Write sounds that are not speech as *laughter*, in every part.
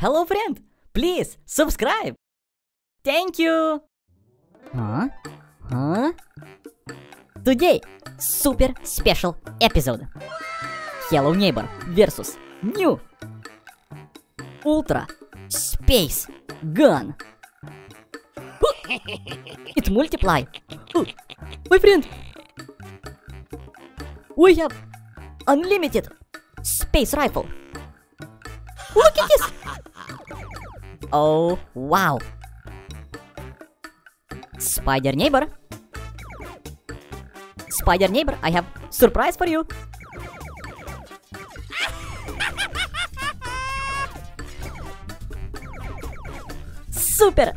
Hello, friend. Please subscribe. Thank you. Huh? Huh? Today, super special episode. Hello Neighbor versus New Ultra Space Gun. It multiply. My friend, we have unlimited space rifle. Look at this. Oh, wow. Spider neighbor. Spider neighbor, I have surprise for you. Super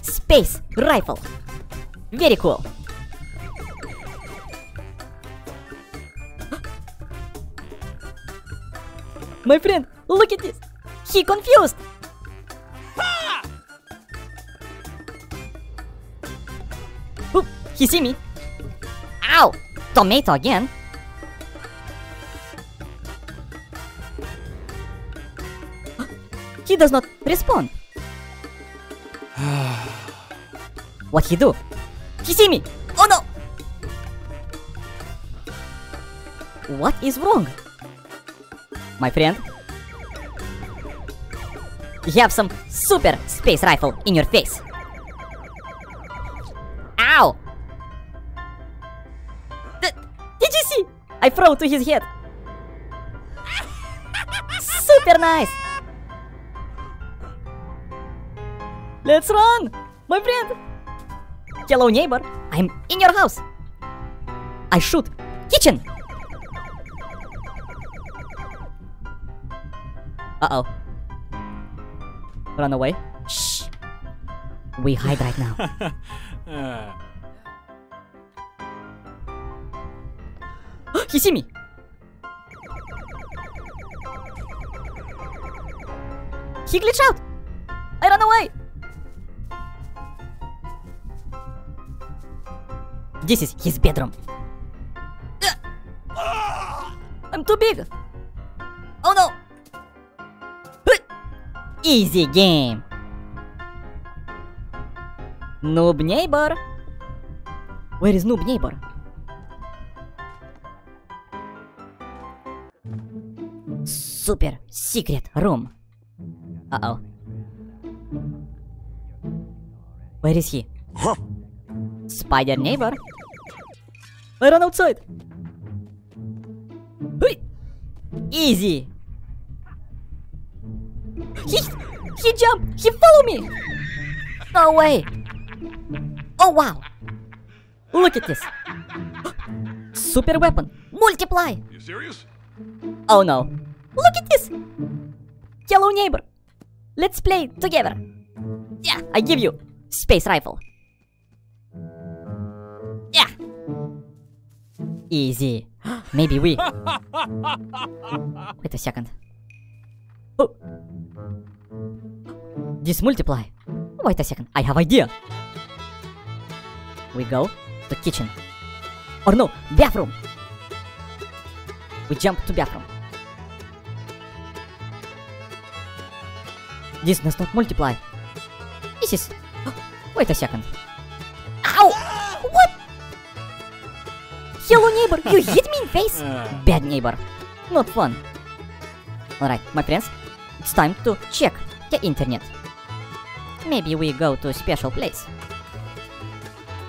space rifle. Very cool. My friend, look at this. He confused. He see me. Ow! Tomato again. *gasps* he does not respond. *sighs* what he do? He see me. Oh no! What is wrong? My friend? You have some super space rifle in your face. I throw to his head. Super nice! Let's run! My friend! Hello neighbor, I'm in your house. I shoot kitchen. Uh-oh. Run away. Shh. We hide right now. he *laughs* uh, me. He glitch out. I run away. This is his bedroom. I'm too big. Oh no. Easy game. Noob neighbor. Where is noob neighbor? Super secret room. Uh oh. Where is he? Huh? Spider neighbor. I run outside. Hey! Easy. He he jumped. He follow me. No way. Oh wow. Look at this. Super weapon. Multiply. You serious? Oh no. Look at this. Hello neighbor. Let's play together. Yeah, I give you space rifle. Yeah. Easy. *gasps* Maybe we. *laughs* Wait a second. Oh. This multiply. Wait a second. I have idea. We go to kitchen. Or no, bathroom. We jump to bathroom. This does not multiply. This is... Wait a second. Ow! What? Hello neighbor, you hit me in face? Bad neighbor. Not fun. Alright, my friends, it's time to check the internet. Maybe we go to a special place.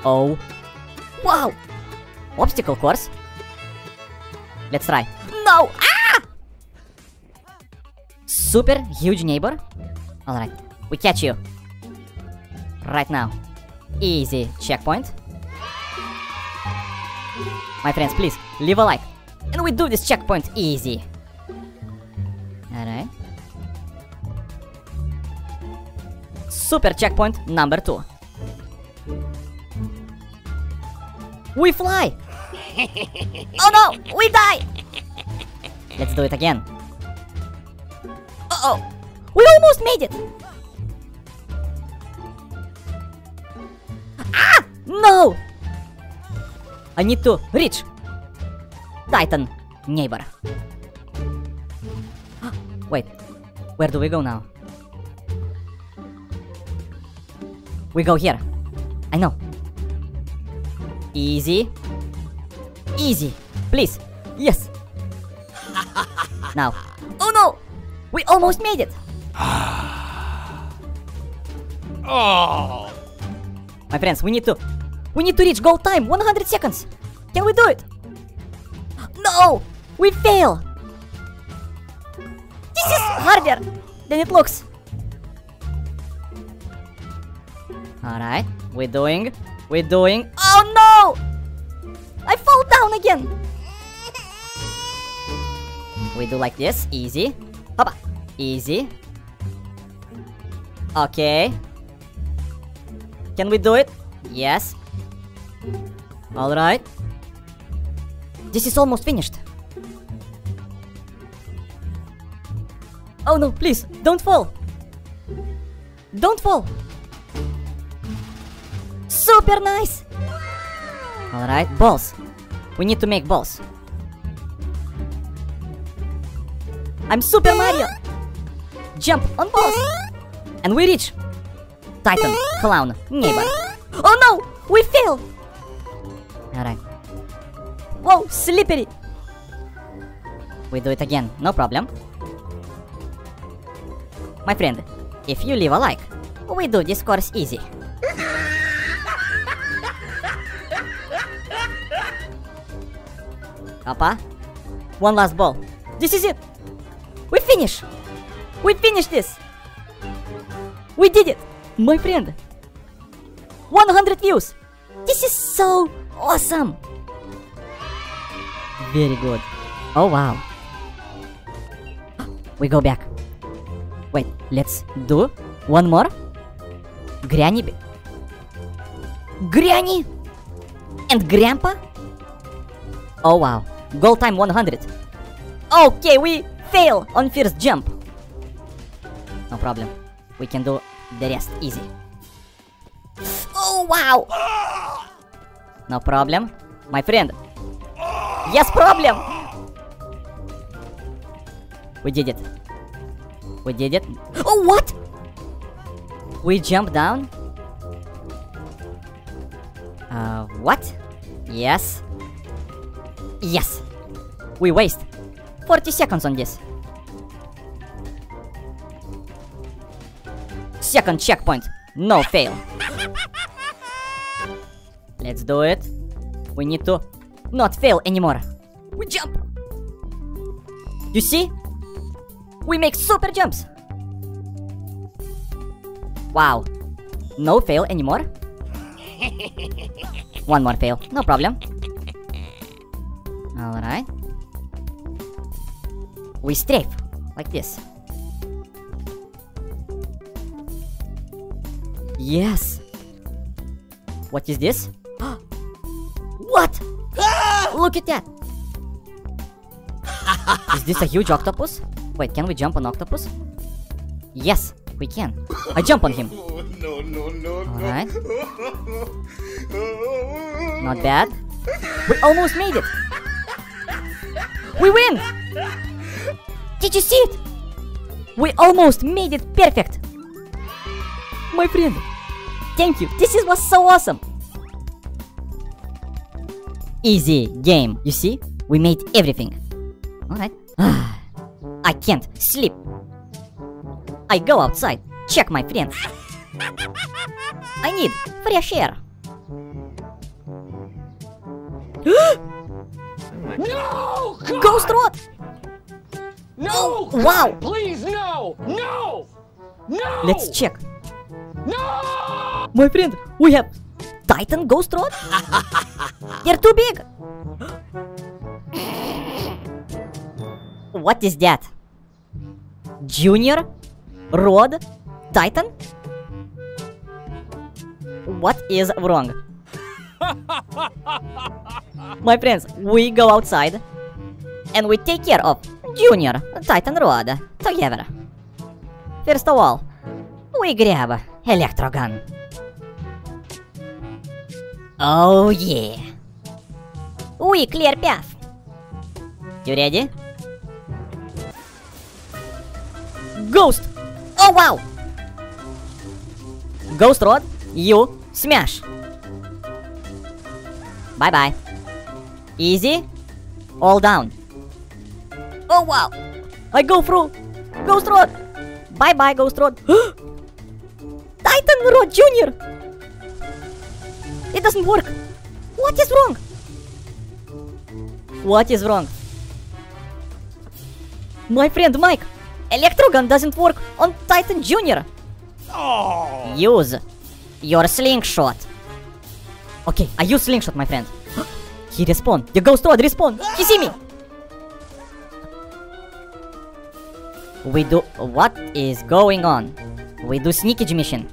Oh. Wow! Obstacle course. Let's try. No! Ah! Super huge neighbor. Alright, we catch you. Right now. Easy checkpoint. My friends, please, leave a like. And we do this checkpoint easy. Alright. Super checkpoint number two. We fly! *laughs* oh no! We die! Let's do it again. Uh oh! We almost made it! Ah! No! I need to reach Titan neighbor. Wait, where do we go now? We go here. I know. Easy. Easy. Please. Yes. *laughs* now. Oh no! We almost made it! Oh! My friends, we need to... We need to reach goal time! 100 seconds! Can we do it? No! We fail! This is harder than it looks! Alright, we're doing... We're doing... Oh no! I fall down again! We do like this, easy. Hoppa, easy. Okay. Can we do it? Yes. Alright. This is almost finished. Oh no, please, don't fall. Don't fall. Super nice. Alright, balls. We need to make balls. I'm Super Mario. Jump on balls. And we reach. Titan, clown, neighbor. Oh no! We fail! Alright. Whoa, slippery! We do it again, no problem. My friend, if you leave a like, we do this course easy. Papa, one last ball. This is it! We finish! We finish this! We did it! My friend! 100 views! This is so awesome! Very good. Oh wow. We go back. Wait, let's do one more. Granny. Granny! And Grandpa? Oh wow. Goal time 100. Okay, we fail on first jump. No problem. We can do the rest easy. Oh wow! No problem. My friend. Yes, problem! We did it. We did it. Oh, what? We jump down? Uh, what? Yes. Yes. We waste 40 seconds on this. Second checkpoint. No fail. Let's do it. We need to not fail anymore. We jump. You see? We make super jumps. Wow. No fail anymore. *laughs* One more fail. No problem. Alright. We strafe. Like this. Yes. What is this? *gasps* what? Ah! Look at that. is this a huge octopus? Wait, can we jump on octopus? Yes, we can. I jump on him. *laughs* No, no, no, Alright. *laughs* Not bad. We almost made it. We win! Did you see it? We almost made it perfect. My friend, thank you. This is was so awesome. Easy game. You see? We made everything. Alright. *sighs* I can't sleep. I go outside, check my friends. I need fresh air. *gasps* No! God! Ghost Rod! No! Oh, wow. Please, no! No! No! Let's check. No! My friend, we have Titan Ghost Rod? They're too big! what is that? Junior? Rod? Titan? What is wrong? My friends, we go outside and we take care of Junior Titan Rod together. First of all, we grab Electrogun. Oh yeah. We clear path. You ready? Ghost! Oh wow! Ghost Rod, You smash. Bye bye. Easy. All down. Oh wow. I go through. Ghost Rod. Bye bye, Ghost Rod. *gasps* Titan Rod Jr. It doesn't work. What is wrong? What is wrong? My friend Mike, Electrogun doesn't work on Titan Jr. Oh. Use your slingshot. Okay, I use slingshot, my friend. *gasps* he respawn. The ghost rod respawn. He see me. We do. What is going on? We do sneakage mission.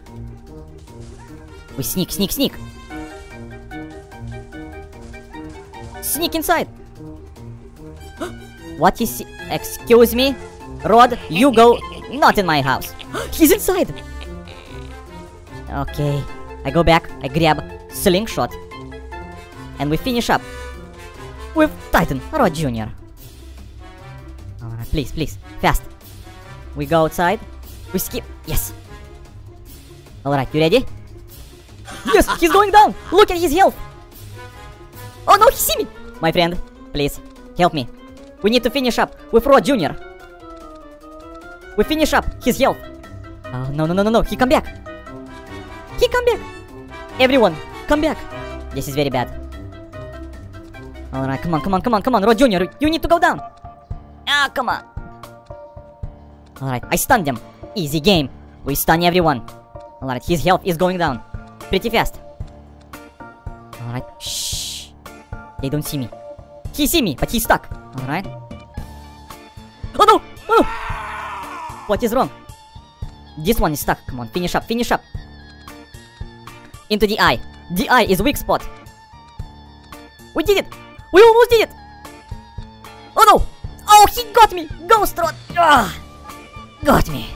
We sneak, sneak, sneak. Sneak inside. what is? Excuse me, Rod. You go. Not in my house. He's inside. Okay. I go back, I grab slingshot, and we finish up with Titan Rod Jr. Alright, please, please, fast. We go outside, we skip, yes. Alright, you ready? Yes, he's going down! Look at his health! Oh no, he see me! My friend, please, help me. We need to finish up with Rod Jr. We finish up his health. Oh, no, no, no, no, no, he come back. He come back! Everyone, come back! This is very bad. Alright, come on, come on, come on, come on, Rod Jr., you need to go down! Ah, come on! Alright, I stunned him. Easy game. We stun everyone. Alright, his health is going down. Pretty fast. They don't see me. He see me, but he's stuck. Alright. Oh no! Oh no! What is wrong? This one is stuck. Come on, finish up, finish up into the eye. The eye is weak spot. We did it! We almost did it! Oh no! Oh, he got me! Ghost Rod! Ah, got me.